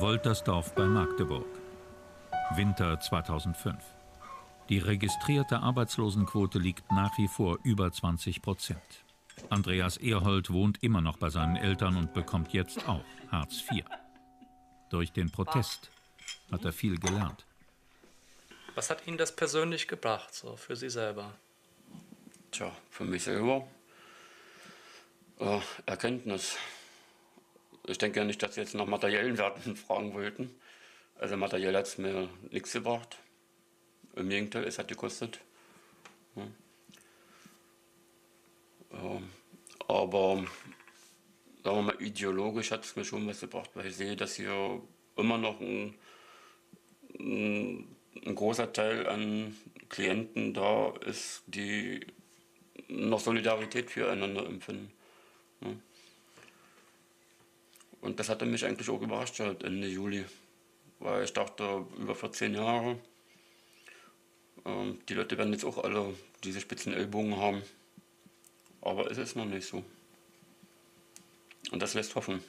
Woltersdorf bei Magdeburg. Winter 2005. Die registrierte Arbeitslosenquote liegt nach wie vor über 20 Prozent. Andreas Ehrhold wohnt immer noch bei seinen Eltern und bekommt jetzt auch Hartz IV. Durch den Protest hat er viel gelernt. Was hat Ihnen das persönlich gebracht, so für Sie selber? Tja, für mich selber äh, Erkenntnis. Ich denke ja nicht, dass Sie jetzt nach materiellen Werten fragen wollten. Also materiell hat es mir nichts gebracht. Im Gegenteil, es hat gekostet. Ja. Ähm, aber sagen wir mal, ideologisch hat es mir schon was gebracht, weil ich sehe, dass hier immer noch ein, ein, ein großer Teil an Klienten da ist, die noch Solidarität füreinander empfinden. Ja. Und das hatte mich eigentlich auch überrascht halt Ende Juli, weil ich dachte, über 14 Jahre, ähm, die Leute werden jetzt auch alle diese spitzen Ellbogen haben. Aber es ist noch nicht so. Und das lässt hoffen.